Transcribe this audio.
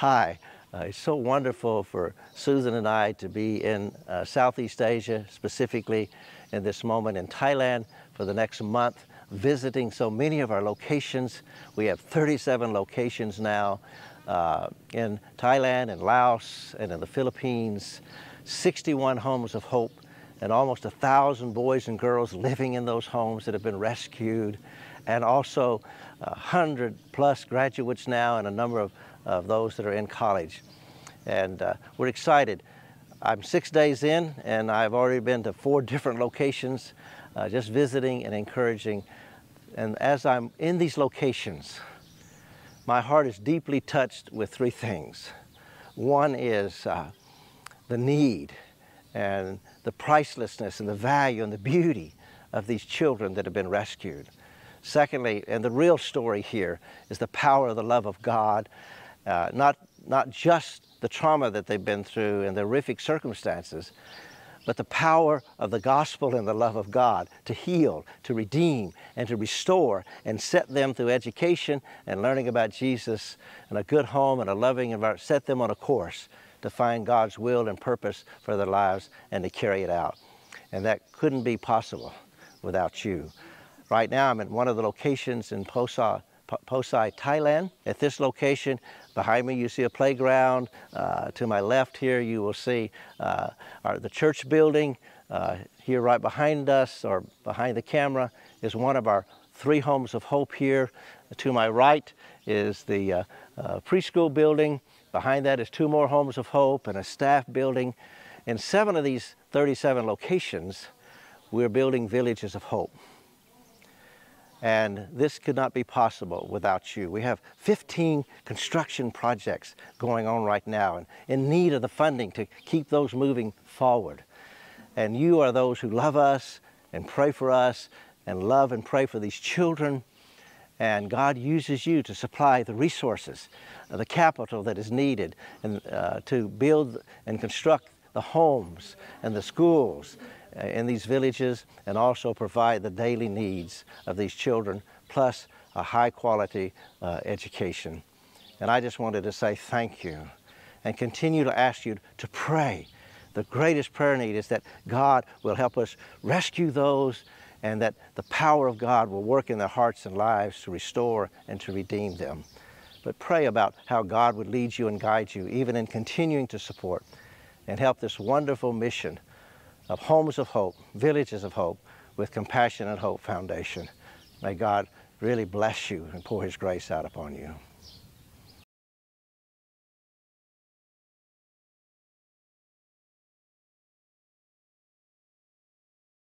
Hi. Uh, it's so wonderful for Susan and I to be in uh, Southeast Asia, specifically in this moment in Thailand for the next month, visiting so many of our locations. We have 37 locations now uh, in Thailand and Laos and in the Philippines, 61 homes of hope, and almost a thousand boys and girls living in those homes that have been rescued, and also 100 plus graduates now and a number of of those that are in college. And uh, we're excited. I'm six days in and I've already been to four different locations, uh, just visiting and encouraging. And as I'm in these locations, my heart is deeply touched with three things. One is uh, the need and the pricelessness and the value and the beauty of these children that have been rescued. Secondly, and the real story here is the power of the love of God uh, not, not just the trauma that they've been through and the horrific circumstances, but the power of the gospel and the love of God to heal, to redeem, and to restore and set them through education and learning about Jesus and a good home and a loving environment, set them on a course to find God's will and purpose for their lives and to carry it out. And that couldn't be possible without you. Right now, I'm in one of the locations in Posa, Posai, Thailand. At this location, behind me you see a playground. Uh, to my left here you will see uh, our, the church building. Uh, here right behind us or behind the camera is one of our three homes of hope here. To my right is the uh, uh, preschool building. Behind that is two more homes of hope and a staff building. In seven of these 37 locations, we're building villages of hope. And this could not be possible without you. We have 15 construction projects going on right now and in need of the funding to keep those moving forward. And you are those who love us and pray for us and love and pray for these children. And God uses you to supply the resources, the capital that is needed and, uh, to build and construct the homes and the schools in these villages and also provide the daily needs of these children, plus a high quality uh, education. And I just wanted to say thank you and continue to ask you to pray. The greatest prayer need is that God will help us rescue those and that the power of God will work in their hearts and lives to restore and to redeem them. But pray about how God would lead you and guide you, even in continuing to support and help this wonderful mission of Homes of Hope, Villages of Hope, with Compassionate Hope Foundation. May God really bless you and pour His grace out upon you.